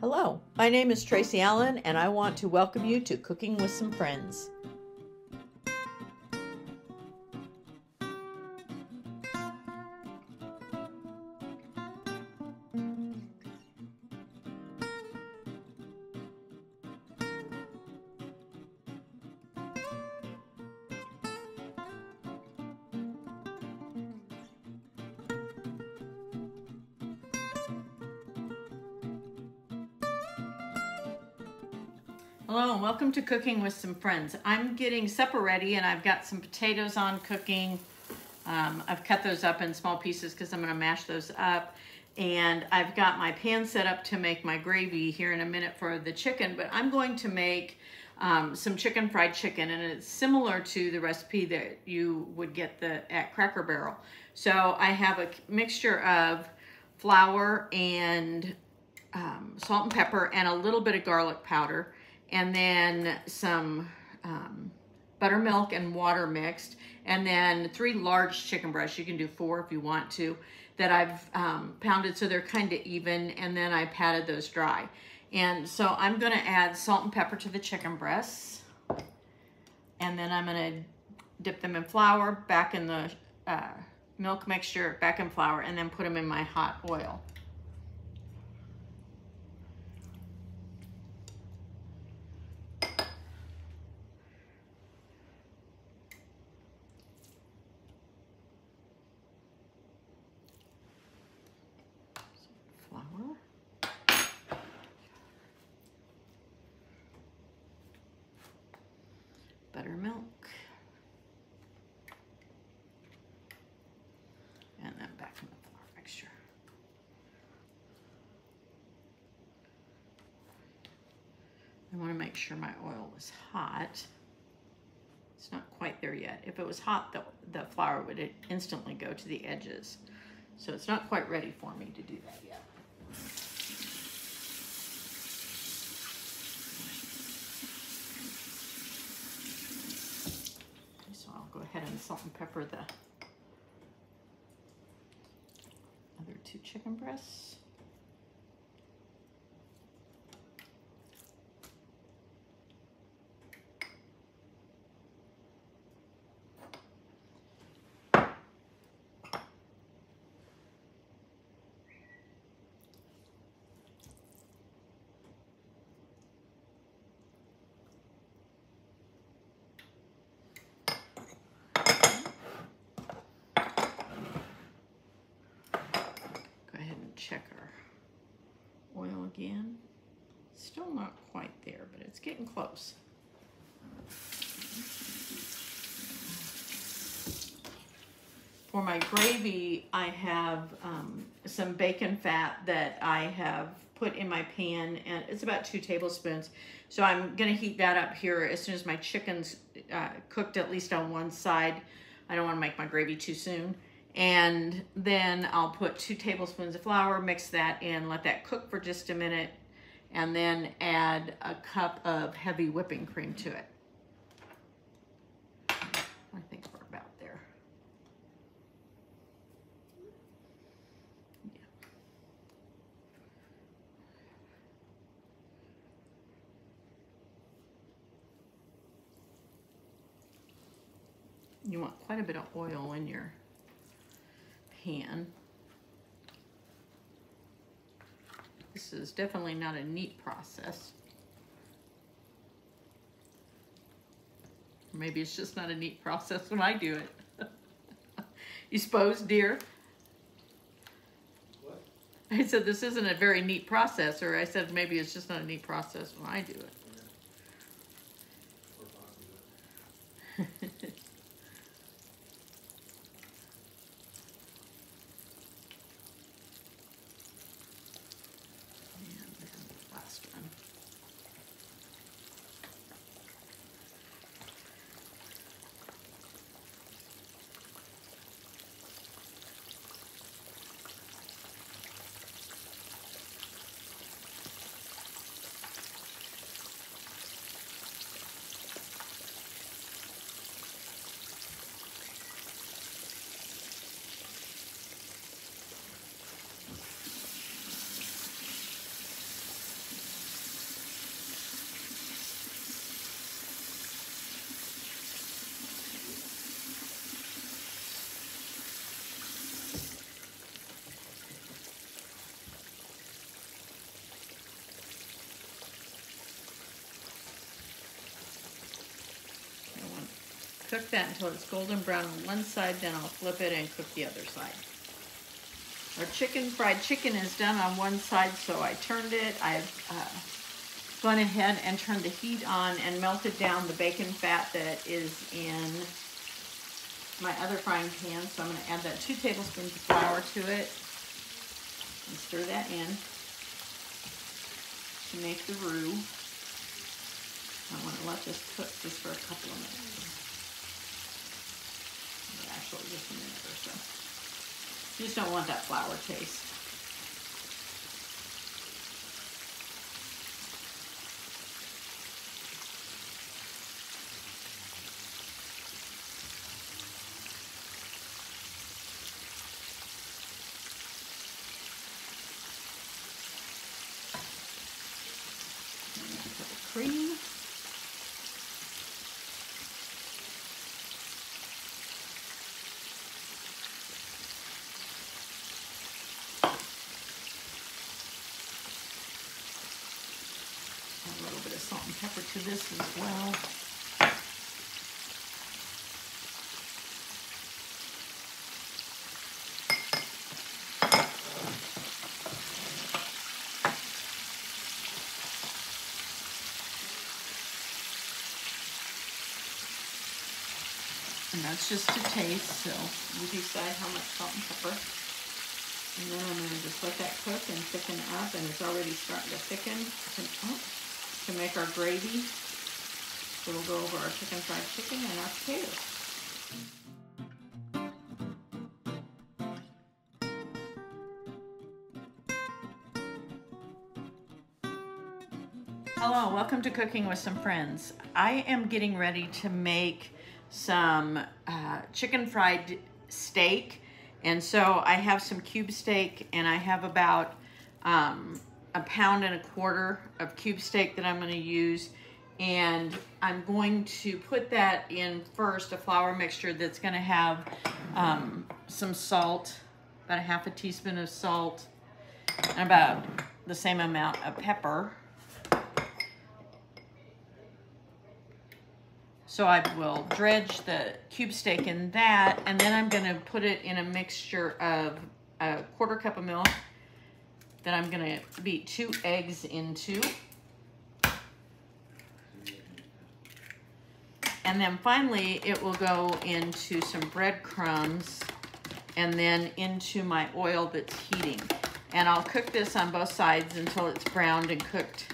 Hello, my name is Tracy Allen, and I want to welcome you to Cooking with Some Friends. Hello and welcome to Cooking with Some Friends. I'm getting supper ready and I've got some potatoes on cooking. Um, I've cut those up in small pieces because I'm going to mash those up. And I've got my pan set up to make my gravy here in a minute for the chicken, but I'm going to make um, some chicken fried chicken and it's similar to the recipe that you would get the at Cracker Barrel. So I have a mixture of flour and um, salt and pepper and a little bit of garlic powder and then some um, buttermilk and water mixed, and then three large chicken breasts. You can do four if you want to, that I've um, pounded so they're kind of even, and then I patted those dry. And so I'm gonna add salt and pepper to the chicken breasts, and then I'm gonna dip them in flour, back in the uh, milk mixture, back in flour, and then put them in my hot oil. Buttermilk. And then back in the flour mixture. I want to make sure my oil is hot. It's not quite there yet. If it was hot, the, the flour would instantly go to the edges. So it's not quite ready for me to do that yet. ahead and salt and pepper the other two chicken breasts. Check our oil again. Still not quite there, but it's getting close. For my gravy, I have um, some bacon fat that I have put in my pan, and it's about two tablespoons. So I'm gonna heat that up here as soon as my chicken's uh, cooked at least on one side. I don't wanna make my gravy too soon. And then I'll put two tablespoons of flour, mix that in, let that cook for just a minute, and then add a cup of heavy whipping cream to it. I think we're about there. Yeah. You want quite a bit of oil in your pan. This is definitely not a neat process. Maybe it's just not a neat process when I do it. you suppose, dear? What? I said this isn't a very neat process, or I said maybe it's just not a neat process when I do it. Cook that until it's golden brown on one side, then I'll flip it and cook the other side. Our chicken, fried chicken is done on one side, so I turned it. I've uh, gone ahead and turned the heat on and melted down the bacon fat that is in my other frying pan. So I'm gonna add that two tablespoons of flour to it and stir that in to make the roux. I want to let this cook just for a couple of minutes. Actually, just a minute or so. You just don't want that flour taste. cream. a little bit of salt and pepper to this as well. And that's just to taste, so you decide how much salt and pepper. And then I'm going to just let that cook and thicken up, and it's already starting to thicken to, oh, to make our gravy. So we'll go over our chicken fried chicken and our potatoes. Hello, welcome to Cooking with Some Friends. I am getting ready to make some uh, chicken fried steak. And so I have some cube steak and I have about um, a pound and a quarter of cube steak that I'm going to use. And I'm going to put that in first, a flour mixture that's going to have um, some salt, about a half a teaspoon of salt, and about the same amount of pepper. So I will dredge the cube steak in that, and then I'm gonna put it in a mixture of a quarter cup of milk that I'm gonna beat two eggs into. And then finally, it will go into some breadcrumbs and then into my oil that's heating. And I'll cook this on both sides until it's browned and cooked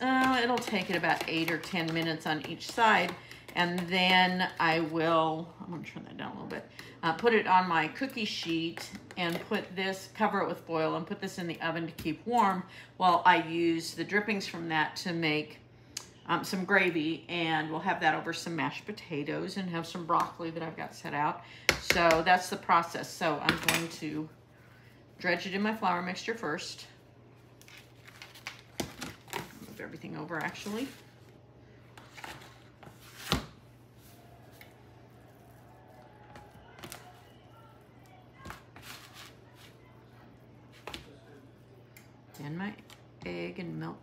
uh, it'll take it about eight or 10 minutes on each side. And then I will, I'm gonna turn that down a little bit, uh, put it on my cookie sheet and put this, cover it with foil and put this in the oven to keep warm while I use the drippings from that to make um, some gravy and we'll have that over some mashed potatoes and have some broccoli that I've got set out. So that's the process. So I'm going to dredge it in my flour mixture first Move everything over actually. And my egg and milk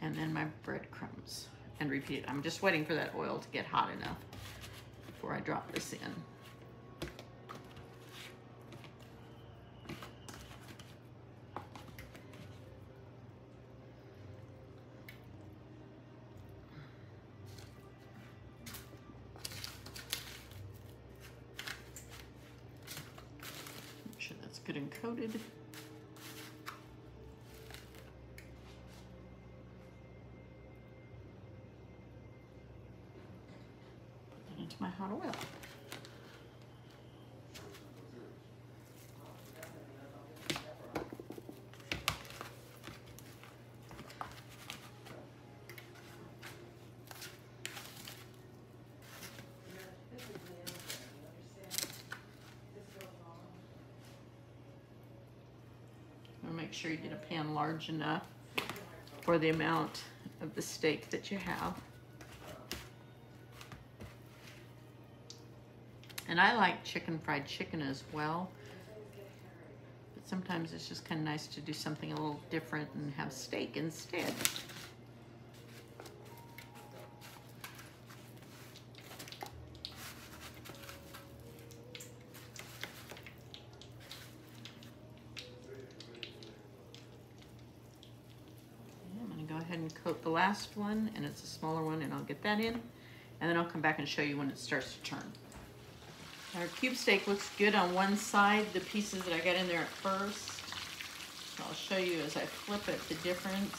And then my breadcrumbs and repeat. I'm just waiting for that oil to get hot enough before I drop this in. Good. Put that into my hot oil. Make sure you get a pan large enough for the amount of the steak that you have. And I like chicken fried chicken as well. But sometimes it's just kind of nice to do something a little different and have steak instead. I'm gonna go ahead and coat the last one, and it's a smaller one, and I'll get that in. And then I'll come back and show you when it starts to turn. Our cube steak looks good on one side, the pieces that I got in there at first. I'll show you as I flip it the difference.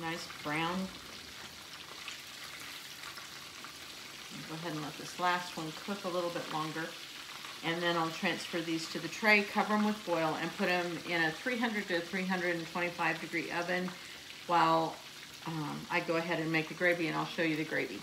Nice brown. Go ahead and let this last one cook a little bit longer. And then I'll transfer these to the tray, cover them with foil, and put them in a 300 to 325 degree oven while um, I go ahead and make the gravy, and I'll show you the gravy.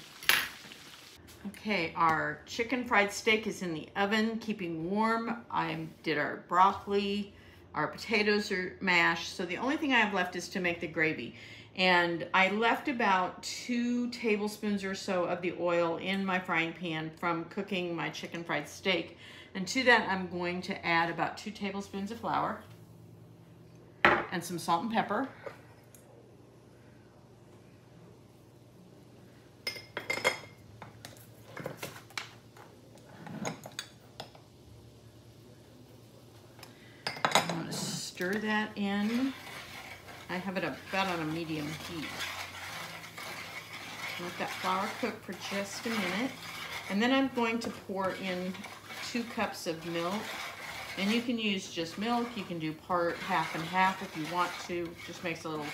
Okay, our chicken fried steak is in the oven, keeping warm. I did our broccoli, our potatoes are mashed, so the only thing I have left is to make the gravy. And I left about two tablespoons or so of the oil in my frying pan from cooking my chicken fried steak. And to that, I'm going to add about two tablespoons of flour and some salt and pepper. I'm going to stir that in. I have it about on a medium heat. Let that flour cook for just a minute. And then I'm going to pour in two cups of milk. And you can use just milk. You can do part half and half if you want to. Just makes it a little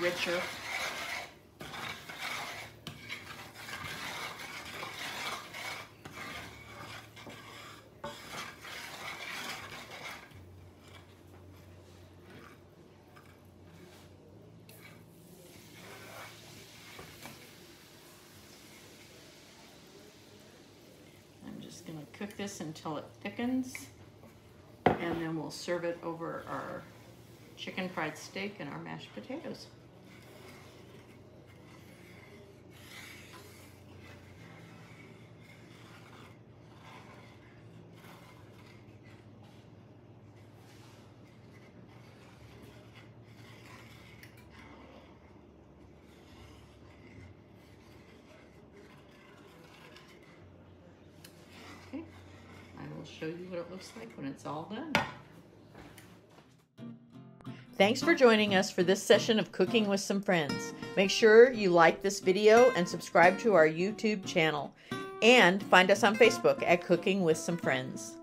richer. just gonna cook this until it thickens and then we'll serve it over our chicken fried steak and our mashed potatoes. will show you what it looks like when it's all done. Thanks for joining us for this session of Cooking with Some Friends. Make sure you like this video and subscribe to our YouTube channel. And find us on Facebook at Cooking with Some Friends.